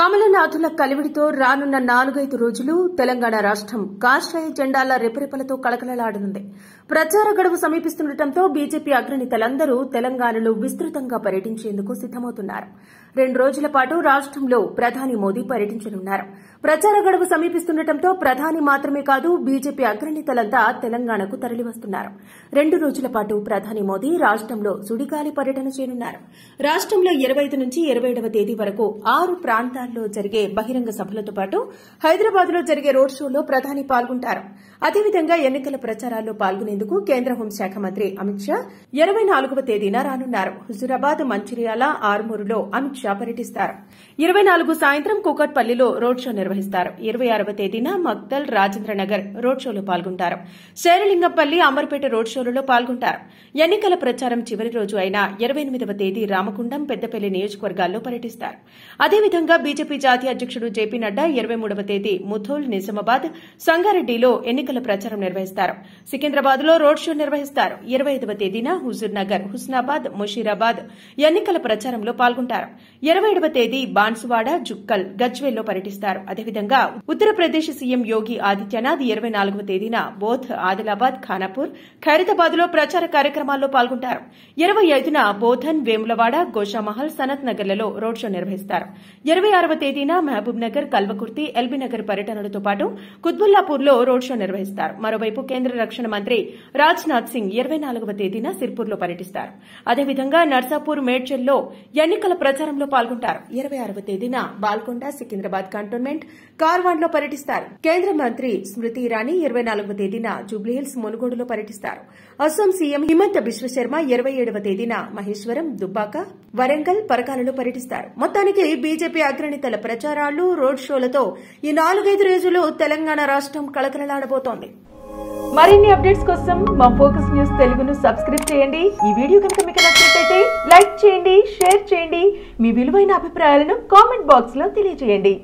కమలనాథుల కలివిడితో రానున్న నాలుగైదు రోజులు తెలంగాణ రాష్ట్రం కాషాయ జెండాల రెపరెపలతో కళకళలాడనుంది. ప్రచార గడువు సమీపిస్తుండటంతో బీజేపీ అగ్రనేతలందరూ తెలంగాణలో విస్తృతంగా పర్యటించేందుకు సిద్దమవుతున్నారు రెండు రోజుల పాటు రాష్ట్రంలో ప్రధాని మోదీ పర్యటించనున్నారు. ప్రచార గడువు సమీపిస్తుండటంతో ప్రధాని మాత్రమే కాదు బీజేపీ అగ్రనేతలంతా తెలంగాణకు తరలివస్తున్నారు. రెండు రోజుల పాటు ప్రధాని మోదీ రాష్ట్రంలో సుడిగాలి పర్యటన చేయనున్నారు. రాష్ట్రంలో ఇరవై నుంచి ఇరవై తేదీ వరకు ఆరు ప్రాంతాలు ప్రాంతాల్లో జరిగే బహిరంగ సభలతో పాటు హైదరాబాద్లో జరిగే రోడ్ షోలో ప్రధాని పాల్గొంటారు. అదేవిధంగా ఎన్నికల ప్రచారాల్లో పాల్గొనేందుకు కేంద్ర హోంశాఖ మంత్రి అమిత్ షా ఇరవై నాలుగవ తేదీన రానున్నారు. హుజురాబాద్ మంచిర్యాల ఆర్మూరులో అమిత్ షా పర్యటిస్తారు. ఇరవై నాలుగు సాయంత్రం కూకట్పల్లిలో రోడ్ షో నిర్వహిస్తారు. ఇరవై ఆరవ తేదీన మక్దల్ రాజేంద్రనగర్ రోడ్ షోలో పాల్గొంటారు. శేరలింగంపల్లి అమర్పేట రోడ్ షోలలో పాల్గొంటారు. ఎన్నికల ప్రచారం చివరి రోజు అయిన ఇరవై ఎనిమిదవ తేదీ రామకుండం పెద్దపల్లి నియోజకవర్గాల్లో పర్యటిస్తారు. అదేవిధంగా బీజేపీ బీజేపీ జాతీయ అధ్యకుడు జేపీ నడ్డా ఇరవై మూడవ తేదీ ముథోల్ నిజామాబాద్ సంగారెడ్డిలో ఎన్నికల ప్రచారం నిర్వహిస్తారు. సికింద్రాబాద్లో రోడ్ షో నిర్వహిస్తారు. ఇరవై ఐదవ తేదీన హుజూర్నగర్ హుస్నాబాద్ ముషీరాబాద్ ఎన్నికల ప్రచారంలో పాల్గొంటారు. ఇరవై ఏడవ తేదీ బాన్సువాడ జుక్కల్ గజ్వేల్లో పర్యటిస్తారు. అదేవిధంగా ఉత్తరప్రదేశ్ సీఎం యోగి ఆదిత్యనాథ్ ఇరవై నాలుగవ తేదీన బోధ్ ఆదిలాబాద్ ఖానాపూర్ ఖైరతాబాద్లో ప్రచార కార్యక్రమాల్లో పాల్గొంటారు. ఇరవై ఐదున బోధన్ వేములవాడ గోషామహల్ సనత్ నగర్లలో రోడ్ షో నిర్వహిస్తారు. ఇరవై ఆరవ తేదీన మహబూబ్ నగర్ కల్వకుర్తి ఎల్బీ నగర్ పర్యటనలతో పాటు కుత్బుల్లాపూర్లో రోడ్ షో నిర్వహిస్తారు. మరోవైపు కేంద్ర రక్షణ మంత్రి రాజ్నాథ్ సింగ్ ఇరవై నాలుగవ తేదీన సిర్పూర్లో పర్యటిస్తారు. అదేవిధంగా నర్సాపూర్ మేడ్చల్లో ఎన్నికల ప్రచారంలో పాల్గొంటారు. ఇరవై ఆరవ తేదీన బాల్కొండ సికింద్రాబాద్ కంటోన్మెంట్ కార్వాన్లో పర్యటిస్తారు. కేంద్ర మంత్రి స్మృతి ఇరానీ ఇరవై నాలుగవ తేదీన జూబ్లీహిల్స్ మునుగోడులో పర్యటిస్తారు. అసోం సీఎం హిమంత బిశ్వశర్మ ఇరవై ఏడవ తేదీన మహేశ్వరం దుబ్బాక వరంగల్ పరకాలలో పర్యటిస్తారు. మొత్తానికి బీజేపీ అగ్రనేతల ప్రచారాలు రోడ్ షోలతో ఈ నాలుగైదు రోజులు తెలంగాణ రాష్ట్రం కళకళలాడబోతోంది. మరిన్ని అప్డేట్స్ కోసం మా ఫోకస్ న్యూస్ తెలుగును సబ్స్క్రైబ్ చేయండి. ఈ వీడియో కనుక మీకు నచ్చినట్లయితే లైక్ చేయండి షేర్ చేయండి. మీ విలువైన అభిప్రాయాలను కామెంట్ బాక్స్లో తెలియజేయండి.